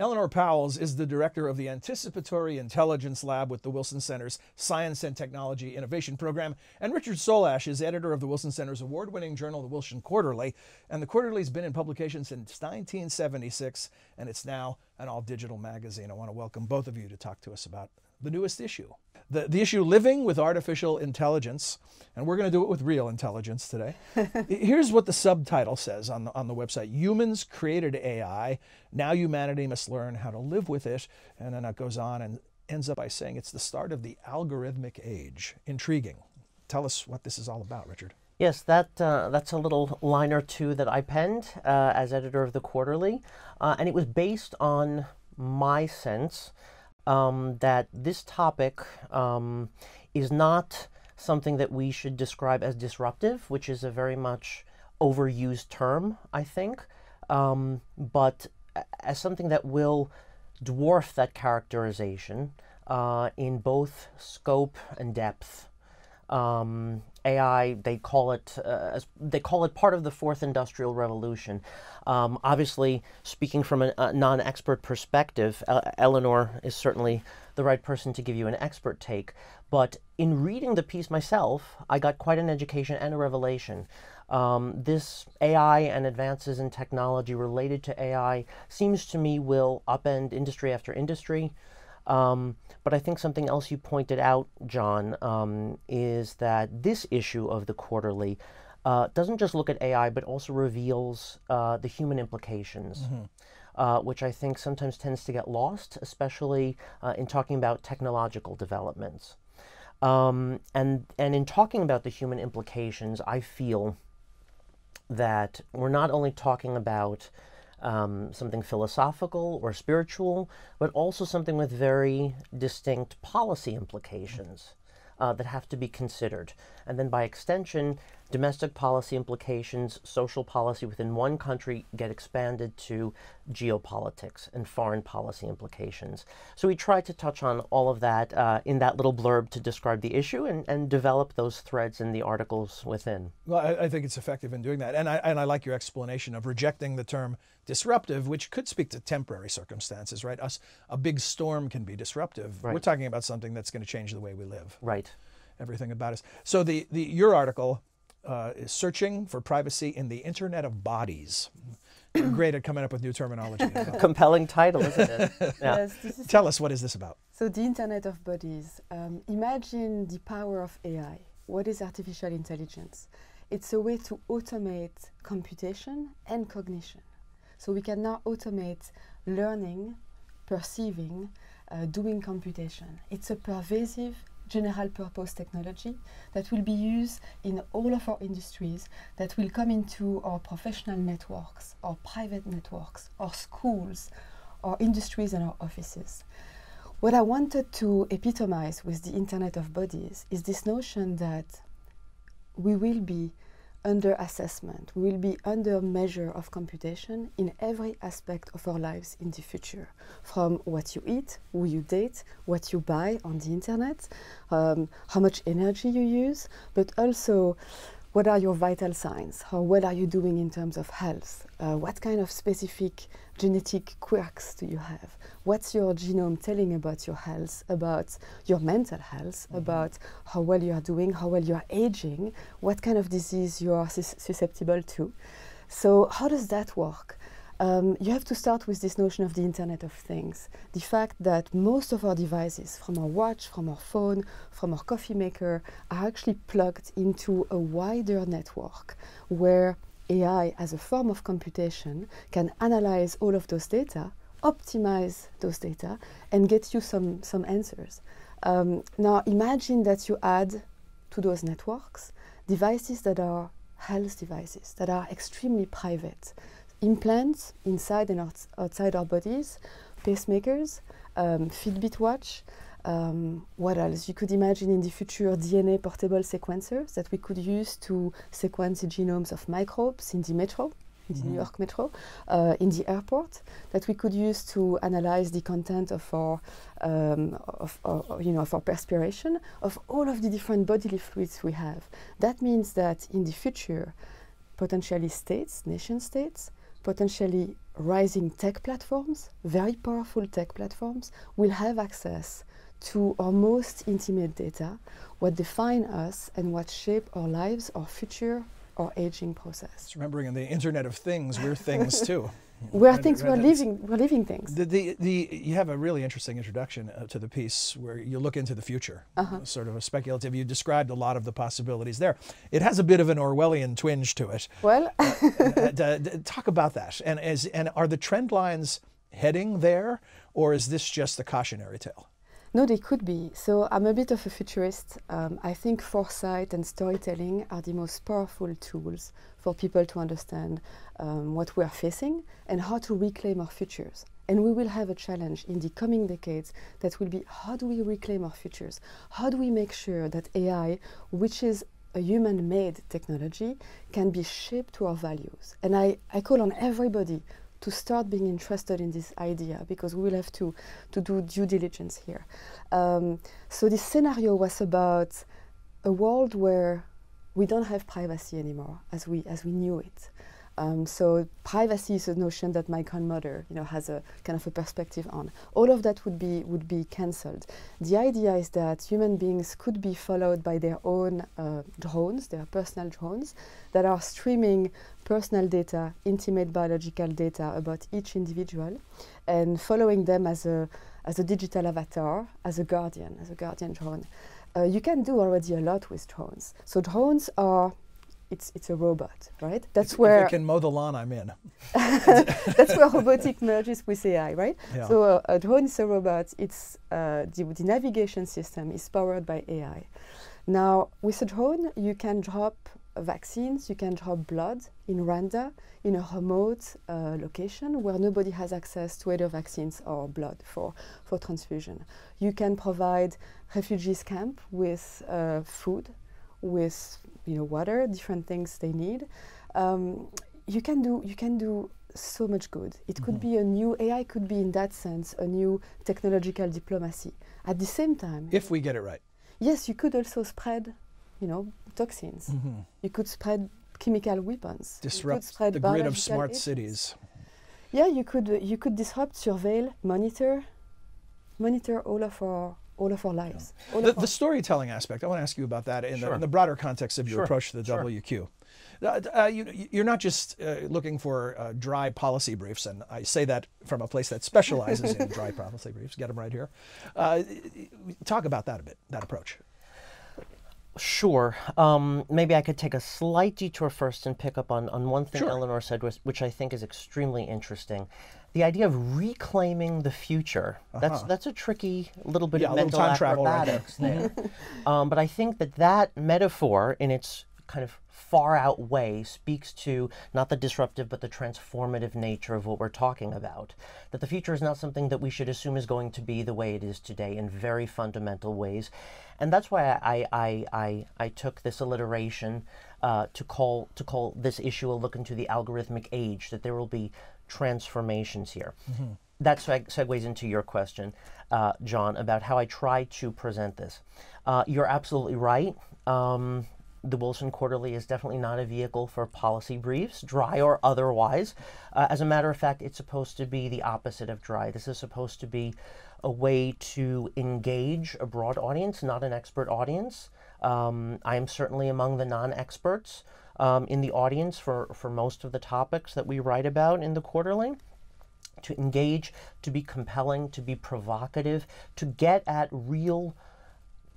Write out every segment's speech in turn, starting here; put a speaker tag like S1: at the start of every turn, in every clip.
S1: Eleonore Pauwels is the director of the Anticipatory Intelligence Lab with the Wilson Center's Science and Technology Innovation Program. And Richard Solash is editor of the Wilson Center's award winning journal, the Wilson Quarterly. And the Quarterly's been in publication since 1976, and it's now an all digital magazine. I want to welcome both of you to talk to us about the newest issue. The, the issue living with artificial intelligence, and we're going to do it with real intelligence today. Here's what the subtitle says on the, on the website Humans created AI. Now humanity must learn how to live with it. And then it goes on and ends up by saying it's the start of the algorithmic age. Intriguing. Tell us what this is all about, Richard.
S2: Yes, that uh, that's a little line or two that I penned uh, as editor of the Quarterly, uh, and it was based on my sense um, that this topic um, is not something that we should describe as disruptive, which is a very much overused term, I think, um, but as something that will dwarf that characterization uh, in both scope and depth. Um, AI, they call it uh, they call it part of the fourth industrial revolution. Um, obviously, speaking from a, a non-expert perspective, uh, Eleonore is certainly the right person to give you an expert take. But in reading the piece myself, I got quite an education and a revelation. Um, this AI and advances in technology related to AI seems to me will upend industry after industry. Um, but I think something else you pointed out, John, um, is that this issue of the quarterly uh, doesn't just look at AI, but also reveals uh, the human implications. Mm-hmm. Uh, which I think sometimes tends to get lost, especially uh, in talking about technological developments. Um, and, and in talking about the human implications, I feel that we're not only talking about um, something philosophical or spiritual, but also something with very distinct policy implications uh, that have to be considered. And then by extension, domestic policy implications, social policy within one country get expanded to geopolitics and foreign policy implications. So we tried to touch on all of that uh, in that little blurb to describe the issue and, and develop those threads in the articles within.
S1: Well, I, I think it's effective in doing that. And I, and I like your explanation of rejecting the term disruptive, which could speak to temporary circumstances, right? Us, a big storm can be disruptive. Right. We're talking about something that's going to change the way we live.
S2: Right.
S1: Everything about us. So the, the your article uh, is searching for privacy in the Internet of Bodies. great at coming up with new terminology.
S2: Compelling title, isn't it?
S1: Yeah. Yes, Tell us, what is this about?
S3: So, the Internet of Bodies. Um, imagine the power of AI. What is artificial intelligence? It's a way to automate computation and cognition. So, we can now automate learning, perceiving, uh, doing computation. It's a pervasive general purpose technology that will be used in all of our industries, that will come into our professional networks, our private networks, our schools, our industries and our offices. What I wanted to epitomize with the Internet of Bodies is this notion that we will be under assessment, we will be under measure of computation in every aspect of our lives in the future. From what you eat, who you date, what you buy on the internet, um, how much energy you use, but also what are your vital signs? How well are you doing in terms of health? Uh, what kind of specific genetic quirks do you have? What's your genome telling about your health, about your mental health, mm-hmm. about how well you are doing, how well you are aging, what kind of disease you are sus- susceptible to? So, how does that work? Um, you have to start with this notion of the Internet of Things. The fact that most of our devices, from our watch, from our phone, from our coffee maker, are actually plugged into a wider network where AI, as a form of computation, can analyze all of those data, optimize those data, and get you some, some answers. Um, now, imagine that you add to those networks devices that are health devices, that are extremely private implants inside and outside our bodies, pacemakers, um, Fitbit watch. Um, what else? You could imagine in the future DNA portable sequencers that we could use to sequence the genomes of microbes in the metro, in the mm -hmm. New York metro, uh, in the airport, that we could use to analyze the content of our, um, of, you know, of our perspiration, of all of the different bodily fluids we have. That means that in the future, potentially states, nation states, potentially rising tech platforms, very powerful tech platforms, will have access to our most intimate data, what define us and what shape our lives, our future, our aging process.
S1: Just remembering in the Internet of Things, we're things too.
S3: Where
S1: Right,
S3: things we're living, we're living things.
S1: The, the, the, you have a really interesting introduction uh, to the piece where you look into the future,
S3: Uh-huh.
S1: sort of a speculative. You described a lot of the possibilities there. It has a bit of an Orwellian twinge to it.
S3: Well,
S1: Uh, d- d- talk about that. And, is, and are the trend lines heading there, or is this just a cautionary tale?
S3: No, they could be. So I'm a bit of a futurist. Um, I think foresight and storytelling are the most powerful tools for people to understand um, what we are facing and how to reclaim our futures. And we will have a challenge in the coming decades that will be how do we reclaim our futures? How do we make sure that AI, which is a human made technology, can be shaped to our values? And I, I call on everybody to start being interested in this idea because we will have to, to do due diligence here. Um, so this scenario was about a world where we don't have privacy anymore as we as we knew it. Um, so privacy is a notion that my grandmother, you know, has a kind of a perspective on. All of that would be would be cancelled. The idea is that human beings could be followed by their own uh, drones, their personal drones, that are streaming personal data, intimate biological data about each individual, and following them as a as a digital avatar, as a guardian, as a guardian drone. Uh, you can do already a lot with drones. So drones are it's it's a robot, right? That's
S1: If-
S3: where
S1: If it can mow the lawn, I'm in.
S3: that's where robotic merges with AI, right?
S1: Yeah.
S3: So uh, a drone is a robot. It's uh, the, the navigation system is powered by AI. Now with a drone, you can drop vaccines, you can drop blood in Rwanda in a remote uh, location where nobody has access to either vaccines or blood for, for transfusion. You can provide refugees camp with uh, food, with you know water, different things they need. Um, you can do you can do so much good. It could be a new AI could be in that sense a new technological diplomacy. At the same time,
S1: If we get it right.
S3: yes, you could also spread, you know, toxins. You could spread chemical weapons. You could
S1: Disrupt
S3: spread
S1: the grid of smart
S3: agents.
S1: cities.
S3: Yeah, you could uh, you could disrupt, surveil, monitor, monitor all of our all of our lives. All
S1: The,
S3: of our
S1: the storytelling aspect, I want to ask you about that in, the, in the broader context of your
S2: Sure,
S1: approach to the
S2: sure.
S1: WQ. Uh, uh, you, you're not just uh, looking for uh, dry policy briefs, and I say that from a place that specializes in dry policy briefs. Get them right here. Uh, talk about that a bit, that approach.
S2: Sure. Um, maybe I could take a slight detour first and pick up on, on one thing
S1: Sure.
S2: Eleonore said, which I think is extremely interesting. The idea of reclaiming the future. That's that's a tricky little bit
S1: Uh-huh. Yeah, a
S2: of
S1: little
S2: mental
S1: time travel right
S2: acrobatics there. um, but I think that that metaphor, in its kind of far out way, speaks to not the disruptive but the transformative nature of what we're talking about. That the future is not something that we should assume is going to be the way it is today in very fundamental ways. And that's why I, I, I, I took this alliteration uh, to call to call this issue a look into the algorithmic age. That there will be transformations here. That seg- segues into your question, uh, John, about how I try to present this. Uh, you're absolutely right. Um, the Wilson Quarterly is definitely not a vehicle for policy briefs, dry or otherwise. Uh, as a matter of fact, it's supposed to be the opposite of dry. This is supposed to be a way to engage a broad audience, not an expert audience. Um, I am certainly among the non experts um, in the audience for, for most of the topics that we write about in the quarterly to engage, to be compelling, to be provocative, to get at real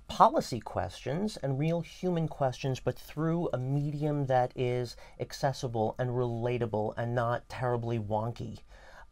S2: policy questions and real human questions, but through a medium that is accessible and relatable and not terribly wonky.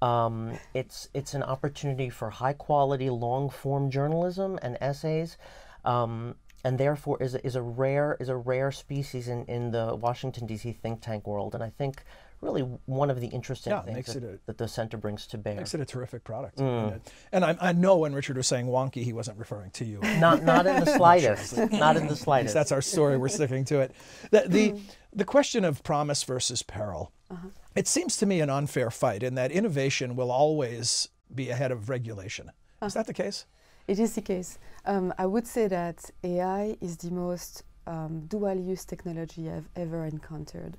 S2: Um, it's it's an opportunity for high quality, long form journalism and essays. Um, and therefore is a, is a rare is a rare species in, in the Washington D.C. think tank world, and I think really one of the interesting
S1: Yeah,
S2: things that,
S1: a-
S2: that the center brings to bear.
S1: Makes it a terrific product.
S2: Mm.
S1: And I, I know when Richard was saying wonky, he wasn't referring to you.
S2: Not not in the slightest. not in the slightest.
S1: that's our story. We're sticking to it. The, the, mm. the question of promise versus peril, uh-huh. it seems to me an unfair fight in that innovation will always be ahead of regulation. Is uh. that the case?
S3: It is the case. Um, I would say that AI is the most um, dual use technology I've ever encountered.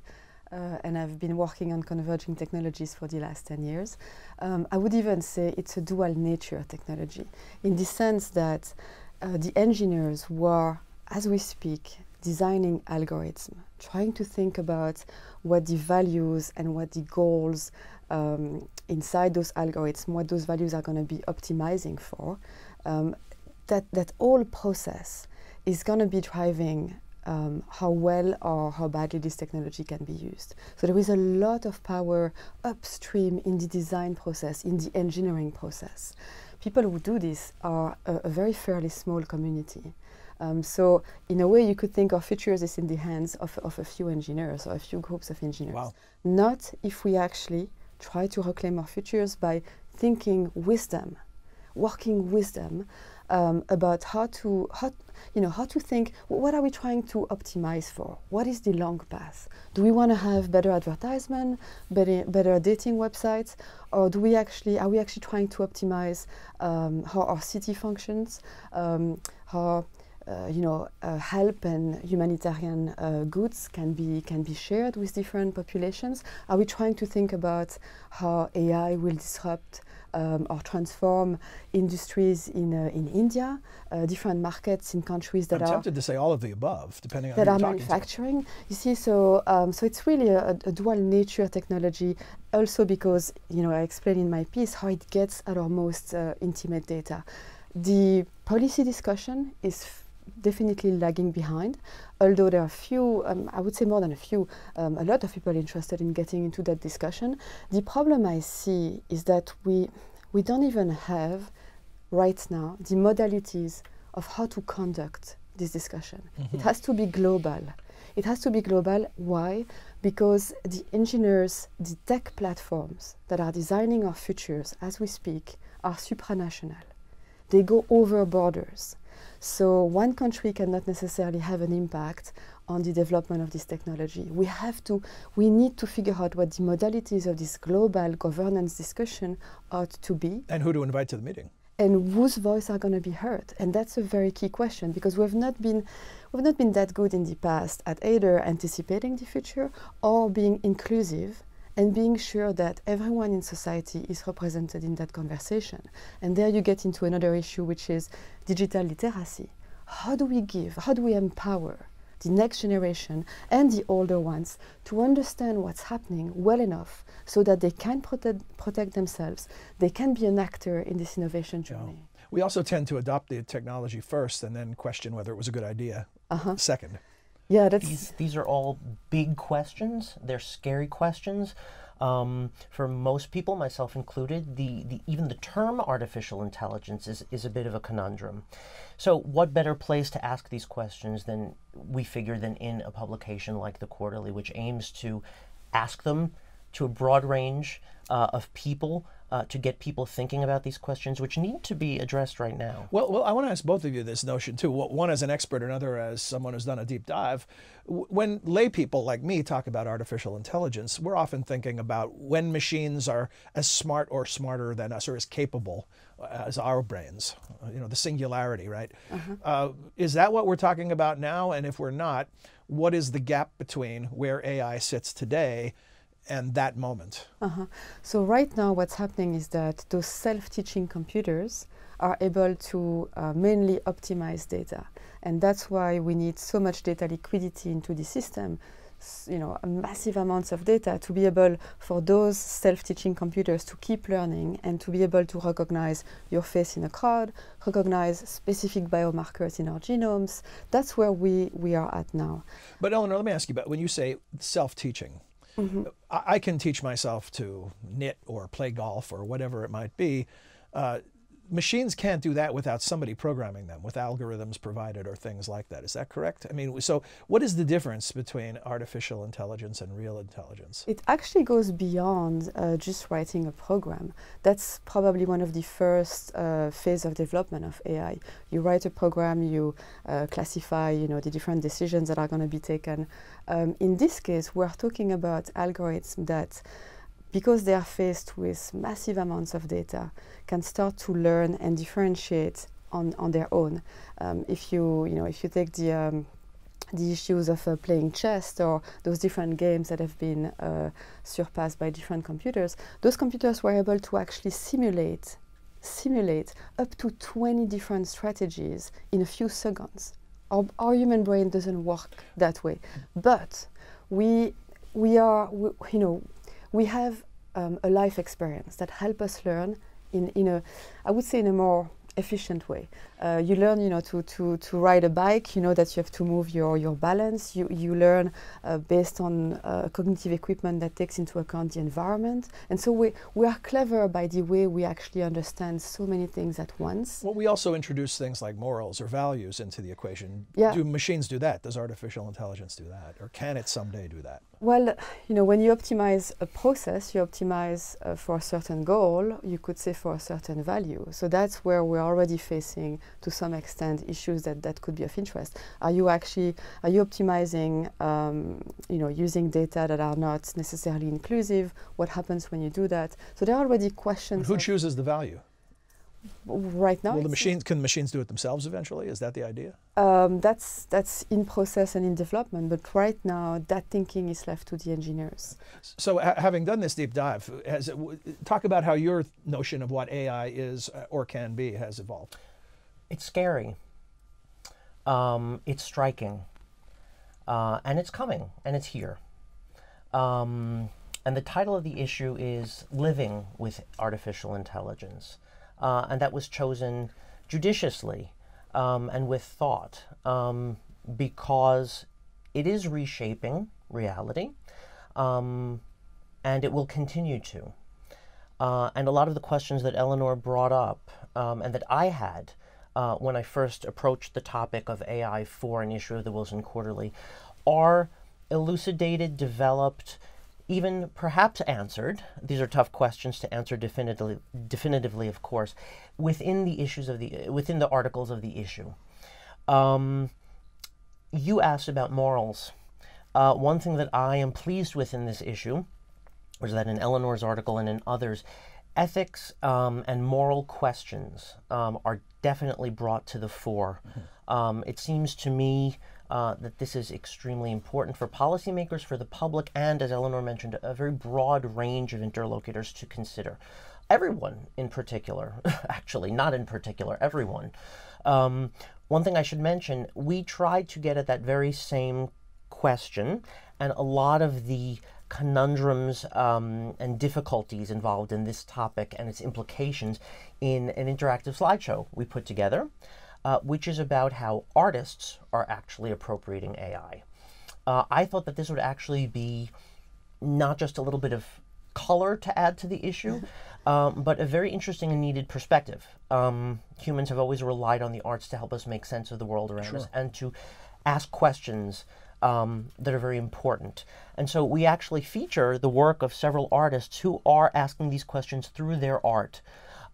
S3: uh, and I've been working on converging technologies for the last 10 years. Um, I would even say it's a dual nature technology in the sense that uh, the engineers were, as we speak, designing algorithms, trying to think about what the values and what the goals um, inside those algorithms, what those values are going to be optimizing for, um, that, that whole process is going to be driving um, how well or how badly this technology can be used. So there is a lot of power upstream in the design process, in the engineering process. People who do this are a, a very fairly small community. Um, so in a way, you could think of futures is in the hands of, of a few engineers or a few groups of engineers.
S1: Wow.
S3: Not if we actually try to reclaim our futures by thinking with them, working with them um, about how to how you know how to think what are we trying to optimize for what is the long path do we want to have better advertisement better, better dating websites or do we actually are we actually trying to optimize um, how our city functions um, how uh, you know, uh, help and humanitarian uh, goods can be can be shared with different populations? Are we trying to think about how AI will disrupt um, or transform industries in uh, in India, uh, different markets in countries that
S1: I'm
S3: are
S1: tempted to say all of the above, depending on
S3: that are
S1: talking to.
S3: manufacturing. You see, so um, so it's really a, a dual nature technology. Also, because you know, I explain in my piece how it gets at our most uh, intimate data. The policy discussion is definitely lagging behind, although there are a few, um, I would say more than a few, um, a lot of people interested in getting into that discussion. The problem I see is that we, we don't even have right now the modalities of how to conduct this discussion. It has to be global. It has to be global. Why? Because the engineers, the tech platforms that are designing our futures as we speak are supranational. They go over borders. So one country cannot necessarily have an impact on the development of this technology. We have to, we need to figure out what the modalities of this global governance discussion ought to be
S1: And who to invite to the meeting.
S3: and whose voice are going to be heard and that's a very key question because we've not been we've not been that good in the past at either anticipating the future or being inclusive and being sure that everyone in society is represented in that conversation and there you get into another issue which is digital literacy how do we give how do we empower the next generation and the older ones to understand what's happening well enough so that they can protect, protect themselves. They can be an actor in this innovation journey.
S1: We also tend to adopt the technology first and then question whether it was a good idea
S3: Uh-huh.
S1: second.
S3: Yeah, that's
S2: These, these are all big questions. They're scary questions. Um, for most people, myself included, the, the even the term artificial intelligence is, is a bit of a conundrum. So, what better place to ask these questions than we figure than in a publication like the Quarterly, which aims to ask them to a broad range uh, of people uh, to get people thinking about these questions, which need to be addressed right now.
S1: Well, well, I want to ask both of you this notion too. One as an expert, another as someone who's done a deep dive. When lay people like me talk about artificial intelligence, we're often thinking about when machines are as smart or smarter than us, or as capable uh, as our brains. Uh, You know, the singularity, right? Uh, is that what we're talking about now? And if we're not, what is the gap between where AI sits today and that moment?
S3: Uh-huh. So right now, what's happening is that those self-teaching computers are able to uh, mainly optimize data, and that's why we need so much data liquidity into the system. s- You know, massive amounts of data to be able for those self-teaching computers to keep learning and to be able to recognize your face in a crowd, recognize specific biomarkers in our genomes. That's where we, we are at now.
S1: But Eleonore, let me ask you about when you say self-teaching. I, I can teach myself to knit or play golf or whatever it might be. Uh, machines can't do that without somebody programming them, with algorithms provided or things like that. Is that correct? I mean, so what is the difference between artificial intelligence and real intelligence?
S3: It actually goes beyond uh, just writing a program. That's probably one of the first uh, phase of development of AI. You write a program, you uh, classify, you know, the different decisions that are going to be taken. Um, in this case, we're talking about algorithms that, because they are faced with massive amounts of data, can start to learn and differentiate on, on their own. Um, if you, you know, if you take the um, the issues of uh, playing chess or those different games that have been uh, surpassed by different computers, those computers were able to actually simulate simulate up to 20 different strategies in a few seconds. Our, our human brain doesn't work that way, but we we are we, you know we have um, a life experience that help us learn in in a I would say in a more efficient way. Uh, you learn, you know, to, to, to ride a bike, you know that you have to move your, your balance. You, you learn uh, based on uh, cognitive equipment that takes into account the environment. And so we, we are clever by the way we actually understand so many things at once.
S1: Well, we also introduce things like morals or values into the equation.
S3: Yeah.
S1: Do machines do that? Does artificial intelligence do that? Or can it someday do that?
S3: Well, you know, when you optimize a process, you optimize uh, for a certain goal, you could say for a certain value. So that's where we're already facing, to some extent, issues that, that could be of interest. Are you actually, are you optimizing, um, you know, using data that are not necessarily inclusive? What happens when you do that? So there are already questions.
S1: Who chooses the value?
S3: right now?
S1: Will the machines can the machines do it themselves eventually? Is that the idea?
S3: Um, that's that's in process and in development, but right now that thinking is left to the engineers.
S1: So, ha- having done this deep dive, has it, w- talk about how your notion of what AI is uh, or can be has evolved.
S2: It's scary. Um, it's striking. Uh, and it's coming, and it's here. Um, and the title of the issue is Living with Artificial Intelligence. Uh, and that was chosen judiciously um, and with thought um, because it is reshaping reality um, and it will continue to. Uh, and a lot of the questions that Eleonore brought up um, and that I had uh, when I first approached the topic of AI for an issue of the Wilson Quarterly are elucidated, developed, even perhaps answered. These are tough questions to answer definitively, definitively of course, within the issues of the within the articles of the issue. Um, you asked about morals. Uh, one thing that I am pleased with in this issue was that in Eleonore's article and in others, ethics um, and moral questions um, are definitely brought to the fore. Um, it seems to me uh, that this is extremely important for policymakers, for the public, and as Eleonore mentioned, a very broad range of interlocutors to consider. Everyone, in particular, actually, not in particular, everyone. Um, one thing I should mention we tried to get at that very same question, and a lot of the conundrums um, and difficulties involved in this topic and its implications in an interactive slideshow we put together, uh, which is about how artists are actually appropriating AI. Uh, I thought that this would actually be not just a little bit of color to add to the issue, um, but a very interesting and needed perspective. Um, humans have always relied on the arts to help us make sense of the world around us and to ask questions um, that are very important. And so we actually feature the work of several artists who are asking these questions through their art.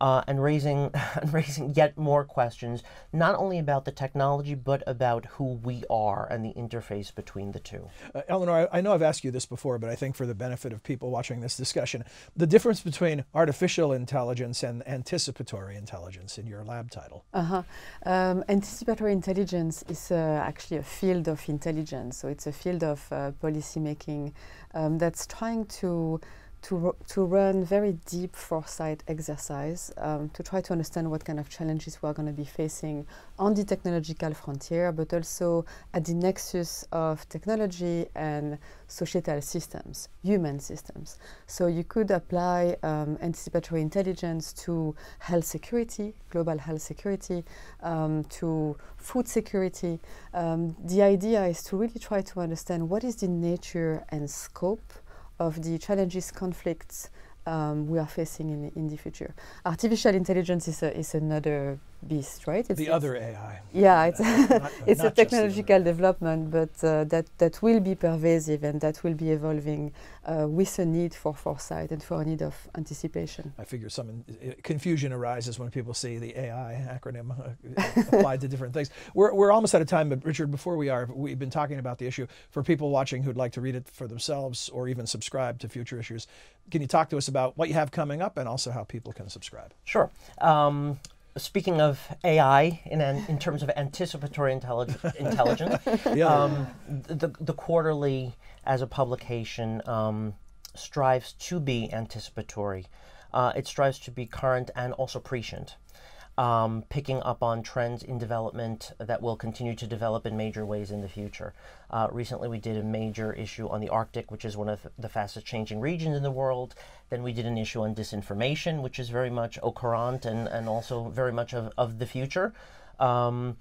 S2: Uh, and raising and raising yet more questions, not only about the technology but about who we are and the interface between the two.
S1: Uh, Eleonore, I, I know I've asked you this before, but I think for the benefit of people watching this discussion, the difference between artificial intelligence and anticipatory intelligence in your lab title.
S3: Uh-huh. Um, anticipatory intelligence is uh, actually a field of intelligence. So it's a field of uh, policy making um, that's trying to to, to run very deep foresight exercise um, to try to understand what kind of challenges we are going to be facing on the technological frontier, but also at the nexus of technology and societal systems, human systems. So you could apply um, anticipatory intelligence to health security, global health security, um, to food security. Um, the idea is to really try to understand what is the nature and scope of the challenges, conflicts um, we are facing in, in the future. Artificial intelligence is, a, is another beast, right? It's,
S1: The
S3: it's-
S1: other AI.
S3: Yeah, it's,
S1: Not-
S3: it's a
S1: not just
S3: technological development, but uh, that, that will be pervasive and that will be evolving uh, with a need for foresight and for a need of anticipation.
S1: I figure some in, uh, confusion arises when people see the AI acronym uh, applied to different things. We're, we're almost out of time, but Richard, before we are, we've been talking about the issue for people watching who'd like to read it for themselves or even subscribe to future issues. Can you talk to us about what you have coming up and also how people can subscribe?
S2: Sure. Um, speaking of AI in, an, in terms of anticipatory intellig- intelligence,
S1: Yeah.
S2: um, the, the quarterly as a publication um, strives to be anticipatory. Uh, it strives to be current and also prescient, um, picking up on trends in development that will continue to develop in major ways in the future. Uh, recently, we did a major issue on the Arctic, which is one of the fastest changing regions in the world. Then we did an issue on disinformation, which is very much au courant and, and also very much of, of the future. Um,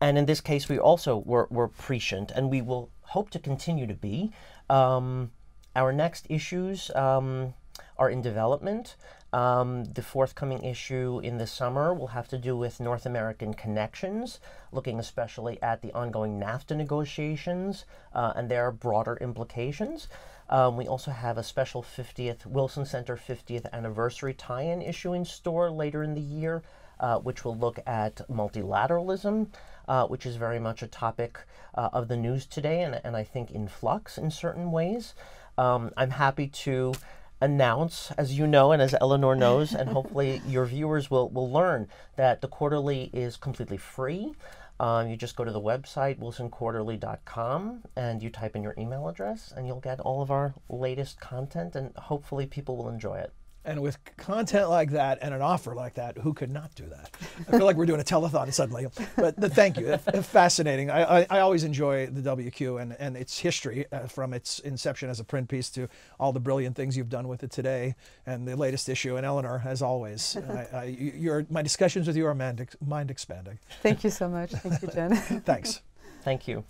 S2: and in this case, we also were, were prescient, and we will hope to continue to be. Um, our next issues um, are in development. Um, the forthcoming issue in the summer will have to do with North American connections, looking especially at the ongoing NAFTA negotiations uh, and their broader implications. Um, we also have a special 50th Wilson Center 50th anniversary tie-in issue in store later in the year, uh, which will look at multilateralism, uh, which is very much a topic uh, of the news today, and, and I think in flux in certain ways. Um, I'm happy to announce, as you know, and as Eleonore knows, and hopefully your viewers will, will learn, that the quarterly is completely free. Um, you just go to the website, wilsonquarterly.com, and you type in your email address, and you'll get all of our latest content, and hopefully people will enjoy it.
S1: And with content like that and an offer like that, who could not do that? I feel like we're doing a telethon suddenly. But the, thank you. Fascinating. I, I, I, always enjoy the WQ and, and its history uh, from its inception as a print piece to all the brilliant things you've done with it today and the latest issue. And Eleonore, as always, I, your, my discussions with you are mind, mind expanding.
S3: Thank you so much. Thank you, Jen.
S1: Thanks.
S2: Thank you.